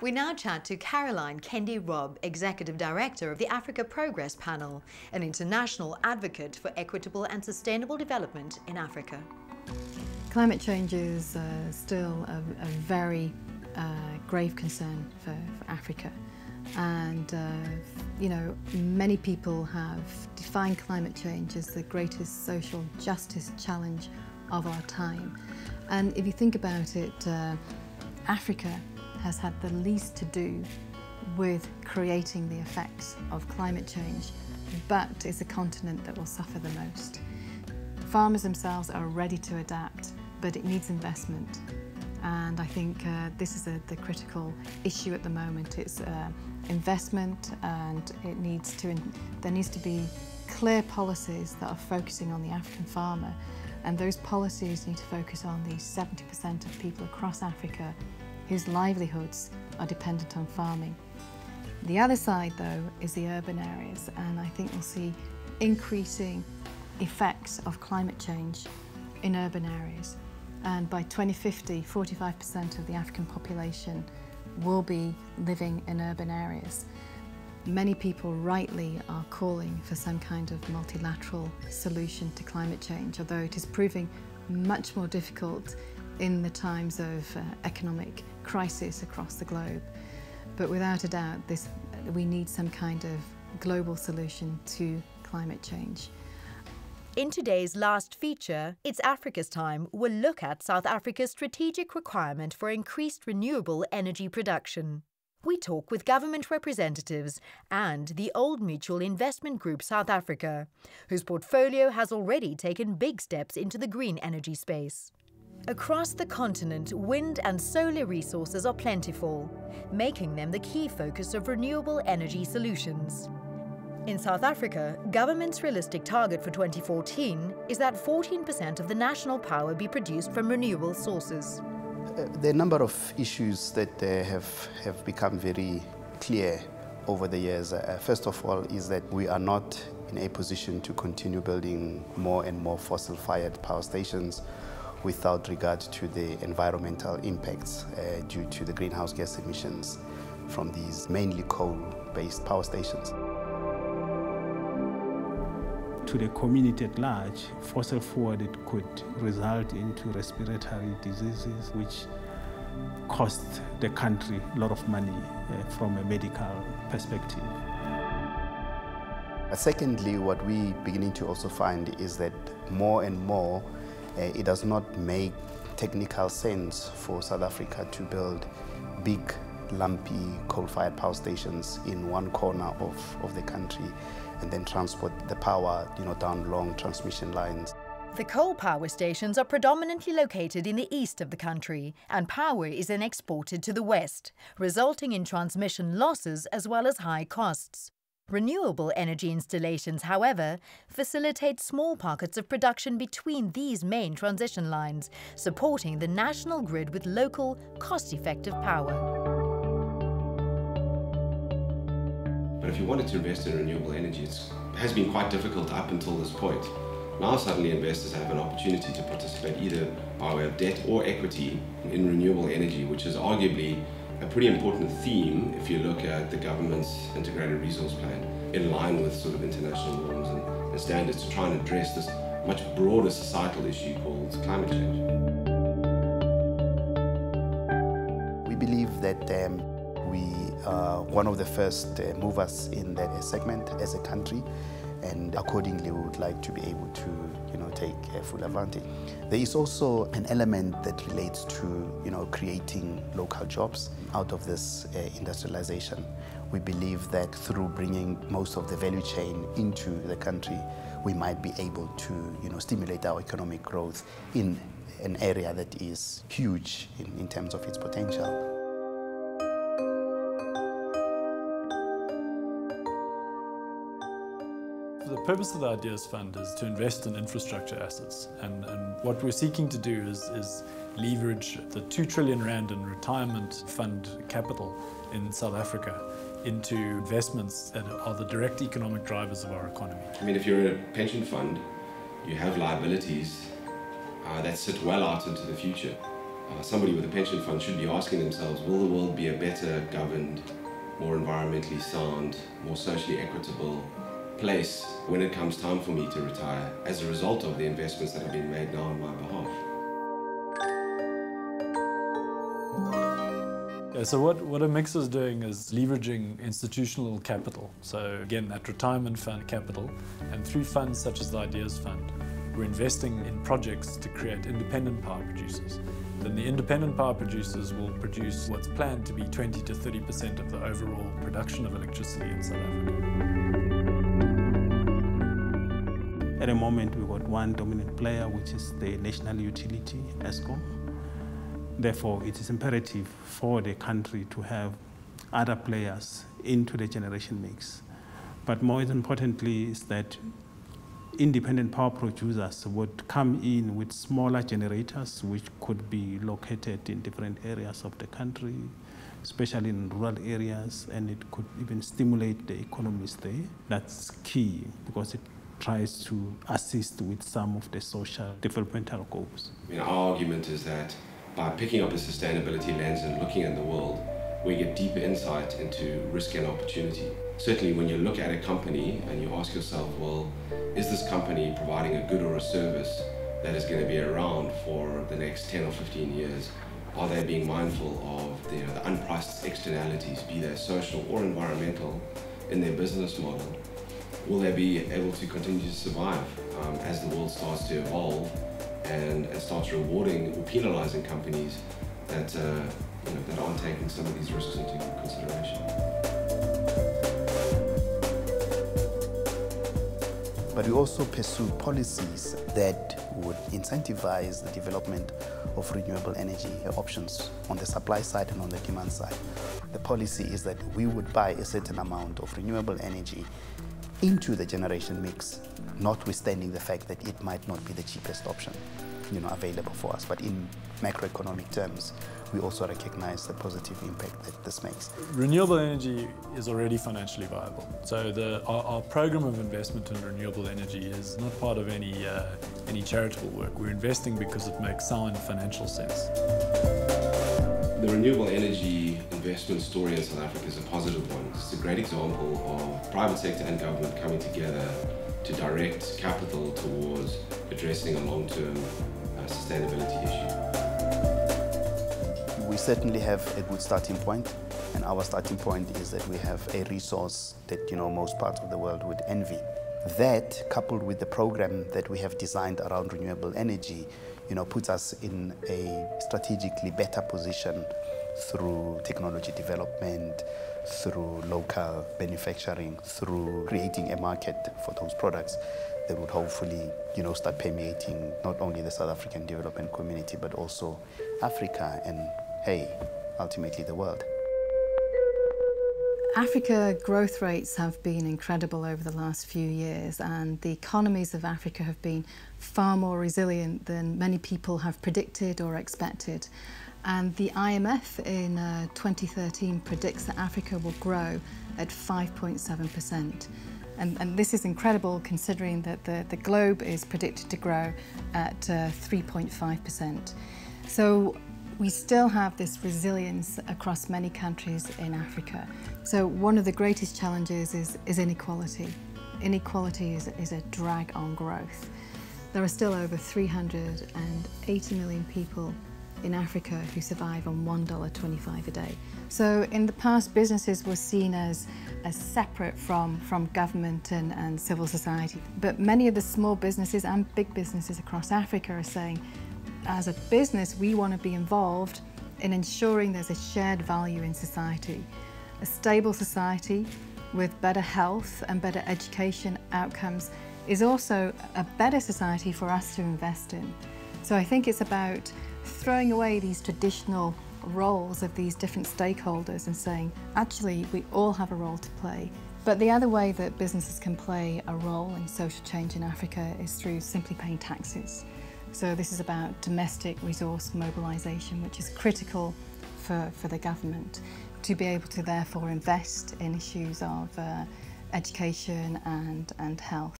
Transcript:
We now chat to Caroline Kende-Robb, Executive Director of the Africa Progress Panel, an international advocate for equitable and sustainable development in Africa. Climate change is uh, still a, a very uh, grave concern for, for Africa. And, uh, you know, many people have defined climate change as the greatest social justice challenge of our time. And if you think about it, uh, Africa has had the least to do with creating the effects of climate change, but is a continent that will suffer the most. Farmers themselves are ready to adapt, but it needs investment. And I think uh, this is a, the critical issue at the moment. It's uh, investment and it needs to, there needs to be clear policies that are focusing on the African farmer. And those policies need to focus on the 70% of people across Africa whose livelihoods are dependent on farming. The other side, though, is the urban areas, and I think we'll see increasing effects of climate change in urban areas. And by 2050, 45% of the African population will be living in urban areas. Many people rightly are calling for some kind of multilateral solution to climate change, although it is proving much more difficult in the times of uh, economic crisis across the globe. But without a doubt, this, we need some kind of global solution to climate change. In today's last feature, It's Africa's Time, we'll look at South Africa's strategic requirement for increased renewable energy production. We talk with government representatives and the Old Mutual Investment Group South Africa, whose portfolio has already taken big steps into the green energy space. Across the continent, wind and solar resources are plentiful, making them the key focus of renewable energy solutions. In South Africa, government's realistic target for 2014 is that 14% of the national power be produced from renewable sources. Uh, a number of issues that uh, have, have become very clear over the years. Uh, first of all is that we are not in a position to continue building more and more fossil-fired power stations without regard to the environmental impacts uh, due to the greenhouse gas emissions from these mainly coal-based power stations. To the community at large, fossil forward it could result into respiratory diseases which cost the country a lot of money uh, from a medical perspective. Secondly, what we're beginning to also find is that more and more Uh, it does not make technical sense for South Africa to build big, lumpy coal-fired power stations in one corner of, of the country and then transport the power you know, down long transmission lines. The coal power stations are predominantly located in the east of the country, and power is then exported to the west, resulting in transmission losses as well as high costs. Renewable energy installations, however, facilitate small pockets of production between these main transmission lines, supporting the national grid with local, cost-effective power. But if you wanted to invest in renewable energy, it has been quite difficult up until this point. Now suddenly investors have an opportunity to participate either by way of debt or equity in renewable energy, which is arguably a pretty important theme if you look at the government's integrated resource plan in line with sort of international norms and, and standards to try and address this much broader societal issue called climate change. We believe that um, we are one of the first uh, movers in that segment as a country and accordingly we would like to be able to you know take uh, full advantage. There is also an element that relates to you know creating local jobs out of this uh, industrialization. We believe that through bringing most of the value chain into the country we might be able to you know stimulate our economic growth in an area that is huge in, in terms of its potential purpose of the Ideas Fund is to invest in infrastructure assets. And, and what we're seeking to do is, is leverage the 2 trillion rand in retirement fund capital in South Africa into investments that are the direct economic drivers of our economy. I mean, if you're a pension fund, you have liabilities uh, that sit well out into the future. uh, somebody with a pension fund should be asking themselves, will the world be a better governed, more environmentally sound, more socially equitable place when it comes time for me to retire as a result of the investments that have been made now on my behalf? So what, what Amix is doing is leveraging institutional capital. So again, that retirement fund capital, and through funds such as the Ideas Fund, we're investing in projects to create independent power producers. Then the independent power producers will produce what's planned to be 20 to 30% of the overall production of electricity in South Africa. At the moment, we've got one dominant player, which is the national utility, Eskom. Therefore, it is imperative for the country to have other players into the generation mix. But more importantly is that independent power producers would come in with smaller generators which could be located in different areas of the country, especially in rural areas, and it could even stimulate the economies there. That's key because it tries to assist with some of the social developmental goals. I mean, our argument is that by picking up a sustainability lens and looking at the world, we get deeper insight into risk and opportunity. Certainly, when you look at a company and you ask yourself, well, is this company providing a good or a service that is going to be around for the next 10 or 15 years? Are they being mindful of the, you know, the unpriced externalities, be they social or environmental, in their business model? Will they be able to continue to survive um, as the world starts to evolve and, and starts rewarding or penalizing companies that, uh, you know, that aren't taking some of these risks into consideration? but we also pursue policies that would incentivize the development of renewable energy options on the supply side and on the demand side. The policy is that we would buy a certain amount of renewable energy into the generation mix, notwithstanding the fact that it might not be the cheapest option you know, available for us. But in macroeconomic terms, we also recognize the positive impact that this makes. Renewable energy is already financially viable. So the, our, our program of investment in renewable energy is not part of any, uh, any charitable work. We're investing because it makes sound financial sense. The renewable energy investment story in South Africa is a positive one. It's a great example of private sector and government coming together to direct capital towards addressing a long-term uh, sustainability issue. We certainly have a good starting point, and our starting point is that we have a resource that you know most parts of the world would envy. That, coupled with the program that we have designed around renewable energy, you know, puts us in a strategically better position through technology development, through local manufacturing, through creating a market for those products that would hopefully, you know, start permeating not only the South African development community, but also Africa and, hey, ultimately the world. Africa growth rates have been incredible over the last few years and the economies of Africa have been far more resilient than many people have predicted or expected. And the IMF in uh, 2013 predicts that Africa will grow at 5.7%. And, and, this is incredible considering that the, the globe is predicted to grow at 3.5%. Uh, so we still have this resilience across many countries in Africa. So one of the greatest challenges is, is inequality. Inequality is, is a drag on growth. There are still over 380 million people in Africa who survive on $1.25 a day. So in the past, businesses were seen as, as separate from, from government and, and civil society. But many of the small businesses and big businesses across Africa are saying, as a business, we want to be involved in ensuring there's a shared value in society. A stable society with better health and better education outcomes is also a better society for us to invest in. So I think it's about throwing away these traditional roles of these different stakeholders and saying, actually, we all have a role to play. But the other way that businesses can play a role in social change in Africa is through simply paying taxes. So this is about domestic resource mobilisation, which is critical for, for the government to be able to therefore invest in issues of uh, education and, and health.